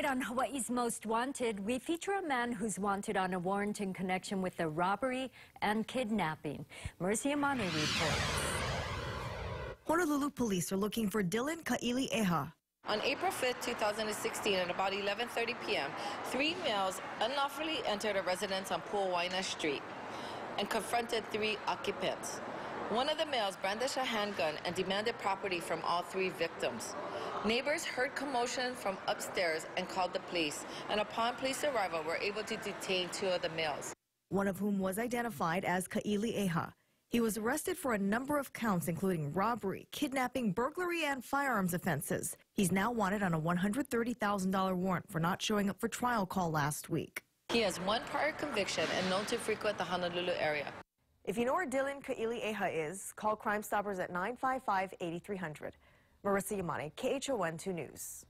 Tonight on Hawaii's Most Wanted, we feature a man who's wanted on a warrant in connection with the robbery and kidnapping. Marissa Yamane reports. Honolulu police are looking for Dylan Kailieha. On April 5, 2016, at about 11.30 p.m., three males unlawfully entered a residence on Puawaina Street and confronted three occupants. One of the males brandished a handgun and demanded property from all three victims. Neighbors heard commotion from upstairs and called the police, and upon police arrival, were able to detain two of the males. One of whom was identified as Kailieha. He was arrested for a number of counts, including robbery, kidnapping, burglary, and firearms offenses. He's now wanted on a $130,000 warrant for not showing up for trial call last week. He has one prior conviction and known to frequent the Honolulu area. If you know where Dylan Kailieha is, call Crime Stoppers at 955-8300. Marissa Yamane, KHON 2 News.